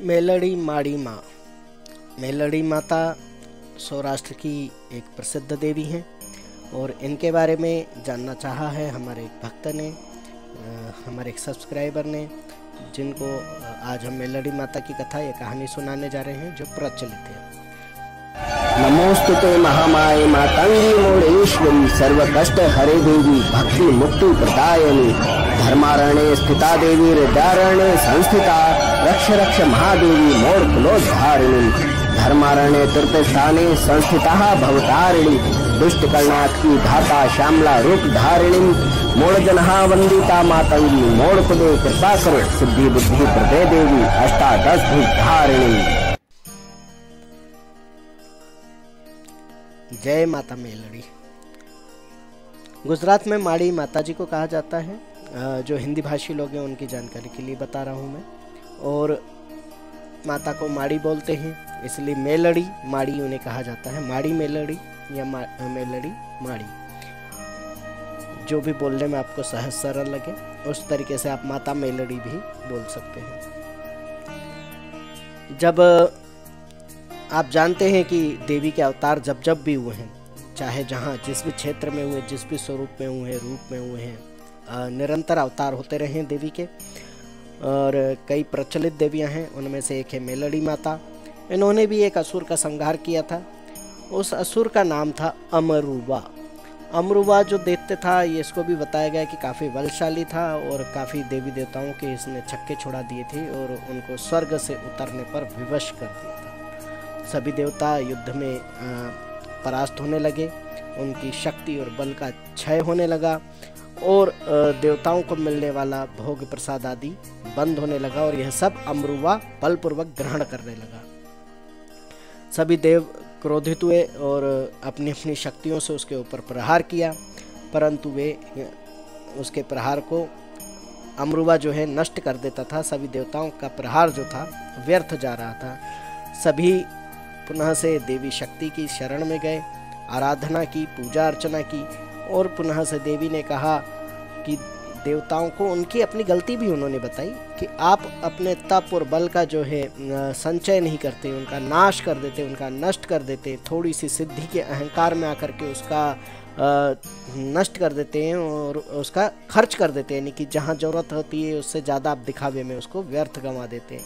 मेलड़ी माड़ी माँ। मेलड़ी माता सौराष्ट्र की एक प्रसिद्ध देवी हैं और इनके बारे में जानना चाहा है हमारे एक भक्त ने हमारे एक सब्सक्राइबर ने, जिनको आज हम मेलड़ी माता की कथा या कहानी सुनाने जा रहे हैं जो प्रचलित है। नमोस्तुते महामाये मातंगी मोड़ेश्वरी सर्व कष्ट हरे देवी, भक्ति मुक्ति प्रदायनी। धर्मारण्य स्थिता देवी, हृदयारण्य संस्थिता। रक्ष रक्ष महादेवी मोड़ कुलोद्धारिणी धर्मारण्य तीर्थ स्थाने संस्थिता भवतारिणी। दुष्ट कर्णाथ धाता श्यामला रूप धारिणी। मोड़ जनहा वंदिता मातंगी मोड़ कुदे कृपा करो। सिद्धि बुद्धि प्रदय देवी, अष्टादश धारिणी। जय माता मेलड़ी। गुजरात में माड़ी माता जी को कहा जाता है जो हिंदी भाषी लोग हैं उनकी जानकारी के लिए बता रहा हूँ मैं। और माता को माड़ी बोलते हैं इसलिए मेलड़ी माड़ी उन्हें कहा जाता है। माड़ी मेलड़ी या मा, मेलड़ी माड़ी। जो भी बोलने में आपको सहज सरल लगे। उस तरीके से आप माता मेलड़ी भी बोल सकते हैं। जब आप जानते हैं कि देवी के अवतार जब जब भी हुए हैं चाहे जहाँ जिस भी क्षेत्र में हुए जिस भी स्वरूप में हुए रूप में हुए हैं निरंतर अवतार होते रहे हैं देवी के। और कई प्रचलित देवियाँ हैं, उनमें से एक है मेलड़ी माता। इन्होंने भी एक असुर का संहार किया था। उस असुर का नाम था अमरुवा। अमरुवा जो दैत्य था, ये इसको भी बताया गया कि काफ़ी बलशाली था और काफ़ी देवी देवताओं के इसने छक्के छोड़ा दिए थे और उनको स्वर्ग से उतरने पर विवश कर दिया था। सभी देवता युद्ध में परास्त होने लगे। उनकी शक्ति और बल का क्षय होने लगा और देवताओं को मिलने वाला भोग प्रसाद आदि बंद होने लगा और यह सब अमरुवा बलपूर्वक ग्रहण करने लगा। सभी देव क्रोधित हुए और अपनी अपनी शक्तियों से उसके ऊपर प्रहार किया, परंतु वे उसके प्रहार को अमरुवा जो है नष्ट कर देता था। सभी देवताओं का प्रहार जो था, व्यर्थ जा रहा था। सभी पुनः से देवी शक्ति की शरण में गए। आराधना की, पूजा अर्चना की और पुनः से देवी ने कहा कि देवताओं को उनकी अपनी गलती भी उन्होंने बताई कि आप अपने तप और बल का जो है संचय नहीं करते, उनका नाश कर देते, उनका नष्ट कर देते थोड़ी सी सिद्धि के अहंकार में आकर के उसका नष्ट कर देते हैं और उसका खर्च कर देते हैं, यानी कि जहाँ ज़रूरत होती है उससे ज़्यादा आप दिखावे में उसको व्यर्थ गंवा देते हैं।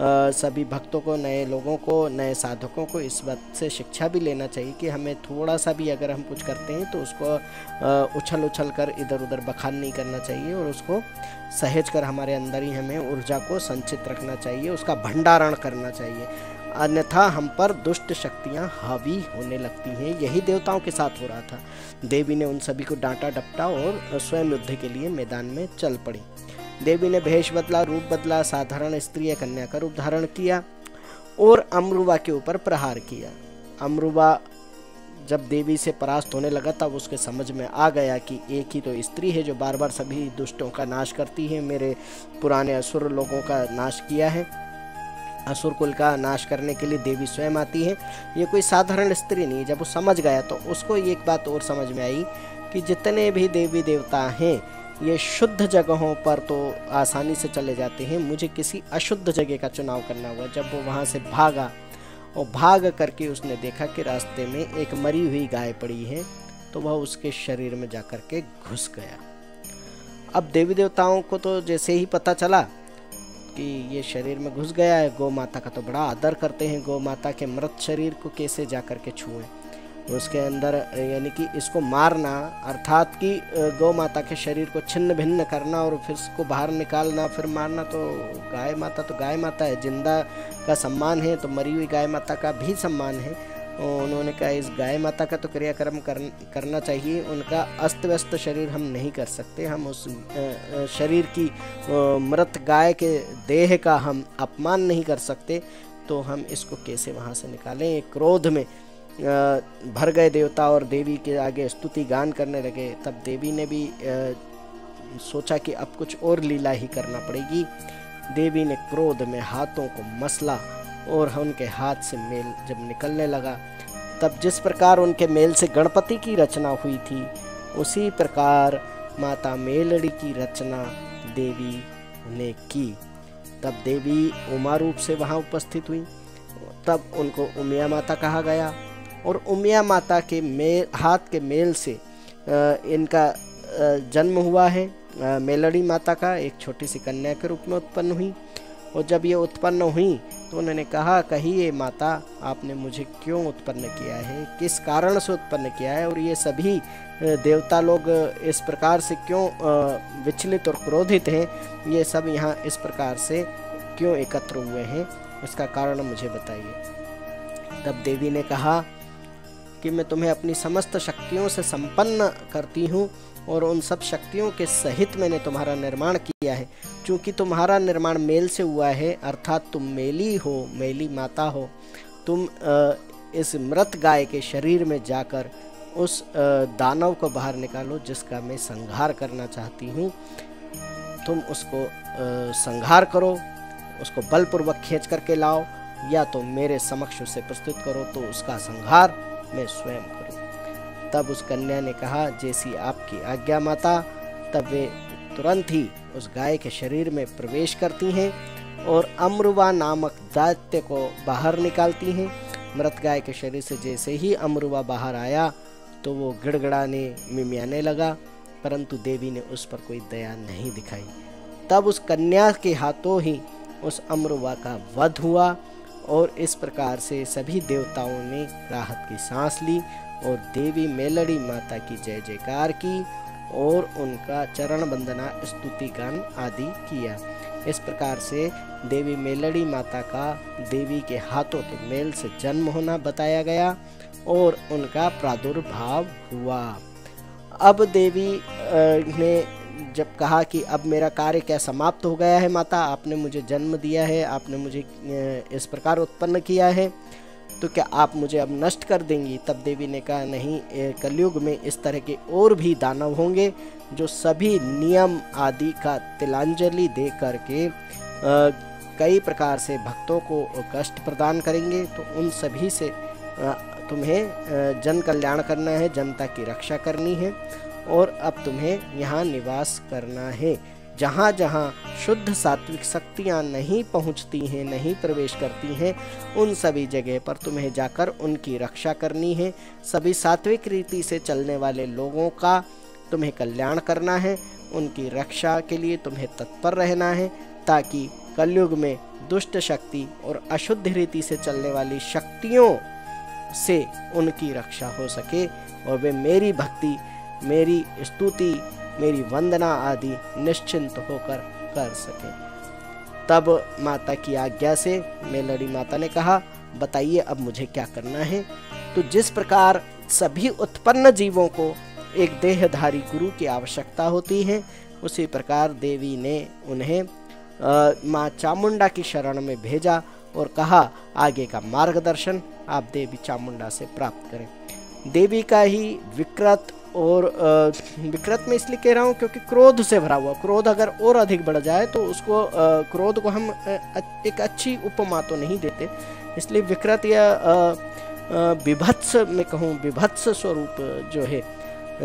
सभी भक्तों को, नए लोगों को, नए साधकों को इस बात से शिक्षा भी लेना चाहिए कि हमें थोड़ा सा भी अगर हम कुछ करते हैं तो उसको उछल उछल कर इधर उधर बखान नहीं करना चाहिए और उसको सहेज कर हमारे अंदर ही हमें ऊर्जा को संचित रखना चाहिए, उसका भंडारण करना चाहिए। अन्यथा हम पर दुष्ट शक्तियाँ हावी होने लगती हैं। यही देवताओं के साथ हो रहा था। देवी ने उन सभी को डांटा डपटा और स्वयं युद्ध के लिए मैदान में चल पड़ी। देवी ने भेष बदला, रूप बदला, साधारण स्त्री कन्या का रूप धारण किया और अमरुवा के ऊपर प्रहार किया। अमरुवा जब देवी से परास्त होने लगा, तब उसके समझ में आ गया कि एक ही तो स्त्री है जो बार बार सभी दुष्टों का नाश करती है। मेरे पुराने असुर लोगों का नाश किया है। असुर कुल का नाश करने के लिए देवी स्वयं आती है। ये कोई साधारण स्त्री नहीं जब वो समझ गया तो उसको एक बात और समझ में आई कि जितने भी देवी देवता हैं ये शुद्ध जगहों पर तो आसानी से चले जाते हैं। मुझे किसी अशुद्ध जगह का चुनाव करना हुआ। जब वो वहाँ से भागा और भाग करके उसने देखा कि रास्ते में एक मरी हुई गाय पड़ी है तो वह उसके शरीर में जा कर के घुस गया। अब देवी देवताओं को तो जैसे ही पता चला कि ये शरीर में घुस गया है, गौ माता का तो बड़ा आदर करते हैं। गौ माता के मृत शरीर को कैसे जा कर के छुएँ? उसके अंदर यानी कि इसको मारना अर्थात कि गौ माता के शरीर को छिन्न भिन्न करना और फिर इसको बाहर निकालना फिर मारना तो गाय माता तो गाय माता है ज़िंदा का सम्मान है तो मरी हुई गाय माता का भी सम्मान है। उन्होंने कहा इस गाय माता का तो क्रियाक्रम कर, करना चाहिए उनका अस्त व्यस्त शरीर हम नहीं कर सकते हम उस शरीर की मृत गाय के देह का हम अपमान नहीं कर सकते तो हम इसको कैसे वहाँ से निकालें? क्रोध में भर गए देवता और देवी के आगे स्तुति गान करने लगे, तब देवी ने भी सोचा कि अब कुछ और लीला ही करना पड़ेगी। देवी ने क्रोध में हाथों को मसला और उनके हाथ से मेल जब निकलने लगा, तब जिस प्रकार उनके मेल से गणपति की रचना हुई थी, उसी प्रकार माता मेलड़ी की रचना देवी ने की। तब देवी उमा रूप से वहाँ उपस्थित हुई, तब उनको उमिया माता कहा गया। और उमिया माता के मेल, हाथ के मेल से इनका जन्म हुआ है। मेलड़ी माता का एक छोटी सी कन्या के रूप में उत्पन्न हुई। और जब ये उत्पन्न हुई तो उन्होंने कहा, कही ये माता, आपने मुझे क्यों उत्पन्न किया है? किस कारण से उत्पन्न किया है? और ये सभी देवता लोग इस प्रकार से क्यों विचलित और क्रोधित हैं? ये सब यहाँ इस प्रकार से क्यों एकत्र हुए हैं? इसका कारण मुझे बताइए। तब देवी ने कहा कि मैं तुम्हें अपनी समस्त शक्तियों से संपन्न करती हूँ और उन सब शक्तियों के सहित मैंने तुम्हारा निर्माण किया है। क्योंकि तुम्हारा निर्माण मेल से हुआ है, अर्थात तुम मेली हो, मेली माता हो, तुम इस मृत गाय के शरीर में जाकर उस दानव को बाहर निकालो जिसका मैं संहार करना चाहती हूँ। तुम उसको संहार करो, उसको बलपूर्वक खींच करके लाओ, या तो मेरे समक्ष उसे प्रस्तुत करो तो उसका संहार मैं स्वयं करूँ। तब उस कन्या ने कहा, जैसी आपकी आज्ञा माता, तब वे तुरंत ही उस गाय के शरीर में प्रवेश करती हैं और अमरुवा नामक दैत्य को बाहर निकालती हैं। मृत गाय के शरीर से जैसे ही अमरुवा बाहर आया तो वो गिड़गड़ाने, मिमियाने लगा, परंतु देवी ने उस पर कोई दया नहीं दिखाई। तब उस कन्या के हाथों ही उस अमरुवा का वध हुआ और इस प्रकार से सभी देवताओं ने राहत की सांस ली और देवी मेलड़ी माता की जय जयकार की और उनका चरण वंदना, स्तुति गान आदि किया। इस प्रकार से देवी मेलड़ी माता का देवी के हाथों के मेल से जन्म होना बताया गया और उनका प्रादुर्भाव हुआ। अब देवी ने जब कहा कि अब मेरा कार्य क्या समाप्त हो गया है माता, आपने मुझे जन्म दिया है, आपने मुझे इस प्रकार उत्पन्न किया है तो क्या आप मुझे अब नष्ट कर देंगी? तब देवी ने कहा, नहीं कलयुग में इस तरह के और भी दानव होंगे, जो सभी नियम आदि का तिलांजलि दे करके कई प्रकार से भक्तों को कष्ट प्रदान करेंगे तो उन सभी से तुम्हें जन कल्याण करना है, जनता की रक्षा करनी है। और अब तुम्हें यहाँ निवास करना है। जहाँ जहाँ शुद्ध सात्विक शक्तियाँ नहीं पहुँचती हैं, नहीं प्रवेश करती हैं, उन सभी जगह पर तुम्हें जाकर उनकी रक्षा करनी है। सभी सात्विक रीति से चलने वाले लोगों का तुम्हें कल्याण करना है। उनकी रक्षा के लिए तुम्हें तत्पर रहना है, ताकि कलयुग में दुष्ट शक्ति और अशुद्ध रीति से चलने वाली शक्तियों से उनकी रक्षा हो सके और वे मेरी भक्ति मेरी स्तुति, मेरी वंदना आदि निश्चिंत होकर कर सके। तब माता की आज्ञा से मेलड़ी माता ने कहा, बताइए अब मुझे क्या करना है? तो जिस प्रकार सभी उत्पन्न जीवों को एक देहधारी गुरु की आवश्यकता होती है, उसी प्रकार देवी ने उन्हें माँ चामुंडा की शरण में भेजा और कहा, आगे का मार्गदर्शन आप देवी चामुंडा से प्राप्त करें। देवी का ही विकृत और विकृत में इसलिए कह रहा हूँ क्योंकि क्रोध से भरा हुआ, क्रोध अगर और अधिक बढ़ जाए तो उसको क्रोध को हम एक अच्छी उपमा तो नहीं देते, इसलिए विकृत या विभत्स में कहूँ, विभत्स स्वरूप जो है,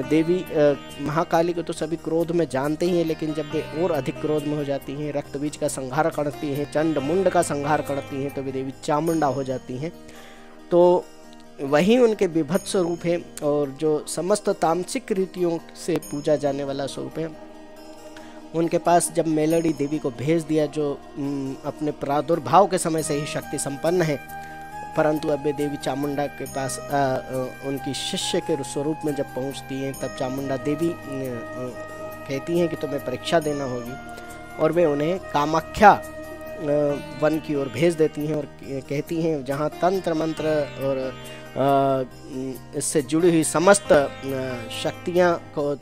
देवी महाकाली को तो सभी क्रोध में जानते ही हैं, लेकिन जब वे और अधिक क्रोध में हो जाती हैं रक्त बीज का संहार करती हैं, चंड मुंड का संहार करती हैं तो वे देवी चामुंडा हो जाती हैं। तो वही उनके विभत्स स्वरूप है और जो समस्त तामसिक रीतियों से पूजा जाने वाला स्वरूप है। उनके पास जब मेलडी देवी को भेज दिया जो अपने प्रादुर्भाव के समय से ही शक्ति संपन्न है परंतु अब देवी चामुंडा के पास आ, उनकी शिष्य के स्वरूप में जब पहुँचती हैं तब चामुंडा देवी कहती हैं कि तुम्हें परीक्षा देना होगी। और वे उन्हें कामाख्या वन की ओर भेज देती हैं और कहती हैं, जहाँ तंत्र, मंत्र और इससे जुड़ी हुई समस्त शक्तियाँ को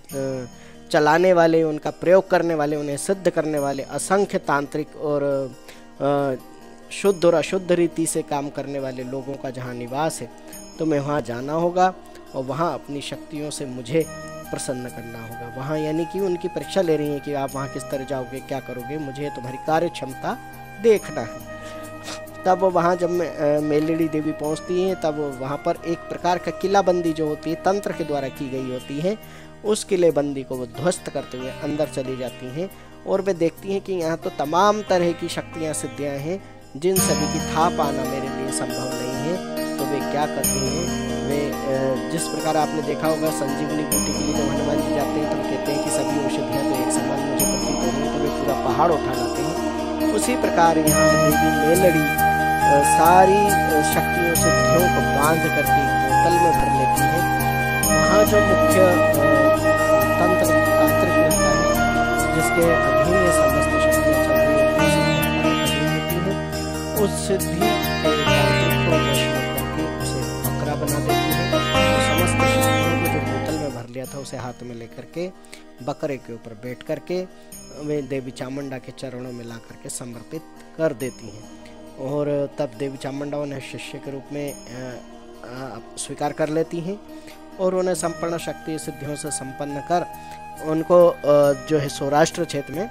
चलाने वाले, उनका प्रयोग करने वाले, उन्हें सिद्ध करने वाले, असंख्य तांत्रिक और शुद्ध और अशुद्ध रीति से काम करने वाले लोगों का जहाँ निवास है तो मैं वहाँ जाना होगा और वहाँ अपनी शक्तियों से मुझे प्रसन्न करना होगा। वहाँ यानी कि उनकी परीक्षा ले रही हैं कि आप वहाँ किस तरह जाओगे, क्या करोगे, मुझे तुम्हारी कार्य क्षमता देखना है। तब वहाँ जब मेलड़ी देवी पहुँचती हैं, तब वहाँ पर एक प्रकार का किलाबंदी जो होती है, तंत्र के द्वारा की गई होती है, उस किलेबंदी को वो ध्वस्त करते हुए अंदर चली जाती हैं और वे देखती हैं कि यहाँ तो तमाम तरह की शक्तियाँ सिद्धियाँ हैं, जिन सभी की था पाना मेरे लिए संभव नहीं है। तो वे क्या करती हैं? जिस प्रकार आपने देखा होगा, संजीवनी बूटी के लिए जब हनुमान जी जाते हैं तो कहते हैं कि सभी औषधियाँ तो एक समान मुझे प्रतीत हो तो वे पूरा पहाड़ उठा लाते हैं। उसी प्रकार यहाँ देवी मेलड़ी सारी शक्तियों से ध्यों को बाँध करके बोतल में भर लेती है। वहाँ जो मुख्य तंत्र, तांत्रिक रहता है, जिसके अधीन ये समस्त शक्तियाँ चल रही हैं उस सिद्धि उसे हाथ में लेकर के, बकरे के ऊपर बैठ करके, वे देवी चामुंडा के चरणों में ला करके समर्पित कर देती हैं। और तब देवी चामुंडा उन्हें शिष्य के रूप में स्वीकार कर लेती हैं और उन्हें संपूर्ण शक्ति सिद्धियों से संपन्न कर उनको जो है सौराष्ट्र क्षेत्र में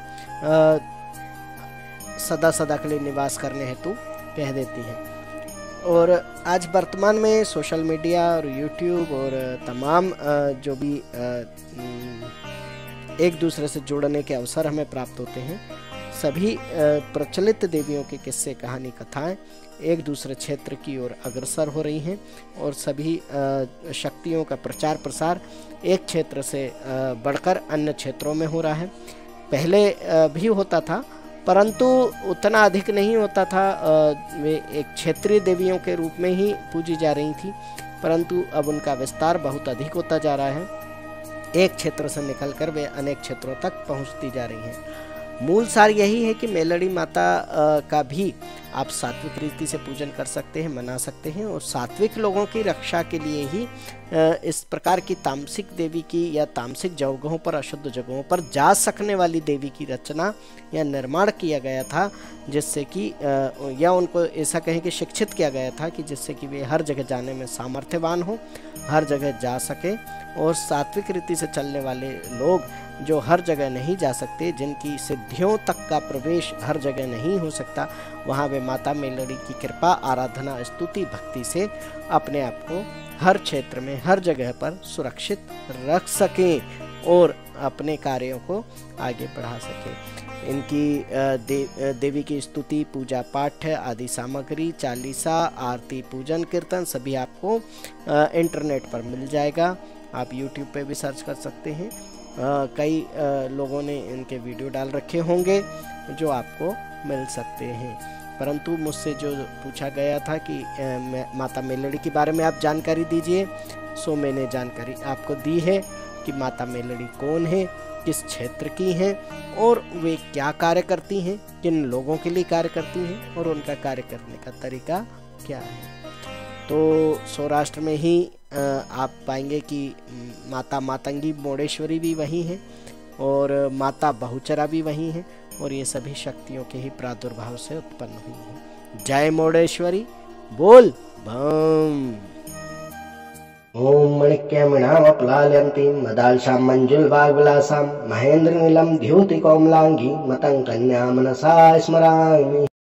सदा सदा के लिए निवास करने हेतु कह देती हैं। और आज वर्तमान में सोशल मीडिया और यूट्यूब और तमाम जो भी एक दूसरे से जुड़ने के अवसर हमें प्राप्त होते हैं। सभी प्रचलित देवियों के किस्से, कहानी, कथाएँ एक दूसरे क्षेत्र की ओर अग्रसर हो रही हैं और सभी शक्तियों का प्रचार प्रसार एक क्षेत्र से बढ़कर अन्य क्षेत्रों में हो रहा है। पहले भी होता था परंतु उतना अधिक नहीं होता था वे एक क्षेत्रीय देवियों के रूप में ही पूजी जा रही थी, परंतु अब उनका विस्तार बहुत अधिक होता जा रहा है। एक क्षेत्र से निकलकर वे अनेक क्षेत्रों तक पहुँचती जा रही हैं। मूल सार यही है कि मेलड़ी माता का भी आप सात्विक रीति से पूजन कर सकते हैं, मना सकते हैं और सात्विक लोगों की रक्षा के लिए ही इस प्रकार की तामसिक देवी की या तामसिक जगहों पर, अशुद्ध जगहों पर जा सकने वाली देवी की रचना या निर्माण किया गया था, जिससे कि या उनको ऐसा कहें कि शिक्षित किया गया था कि जिससे कि वे हर जगह जाने में सामर्थ्यवान हों, हर जगह जा सके और सात्विक रीति से चलने वाले लोग जो हर जगह नहीं जा सकते जिनकी सिद्धियों तक का प्रवेश हर जगह नहीं हो सकता वहाँ वे माता मेलड़ी की कृपा आराधना स्तुति भक्ति से अपने आप को हर क्षेत्र में हर जगह पर सुरक्षित रख सकें और अपने कार्यों को आगे बढ़ा सकें। इनकी दे, देवी की स्तुति पूजा पाठ आदि सामग्री चालीसा आरती पूजन कीर्तन सभी आपको इंटरनेट पर मिल जाएगा। आप यूट्यूब पे भी सर्च कर सकते हैं। आ, कई आ, लोगों ने इनके वीडियो डाल रखे होंगे जो आपको मिल सकते हैं। परंतु मुझसे जो पूछा गया था कि आ, माता मेलड़ी के बारे में आप जानकारी दीजिए सो मैंने जानकारी आपको दी है कि माता मेलड़ी कौन है किस क्षेत्र की हैं और वे क्या कार्य करती हैं किन लोगों के लिए कार्य करती हैं और उनका कार्य करने का तरीका क्या है। तो सौराष्ट्र में ही आप पाएँगे कि माता मातंगी मोड़ेश्वरी भी वही हैं और माता बहुचरा भी वही हैं और ये सभी शक्तियों के ही प्रादुर्भाव से उत्पन्न हुई हैं। जय मोड़ेश्वरी बोल, बम। ॐ मणिक्यमणामप्लाल्यन्तीं मदाल्शां मञ्जुलवाग्विलासां महेन्द्रनीलं द्योतिकोमलाङ्गी मतं कन्या मनसा स्मरामि।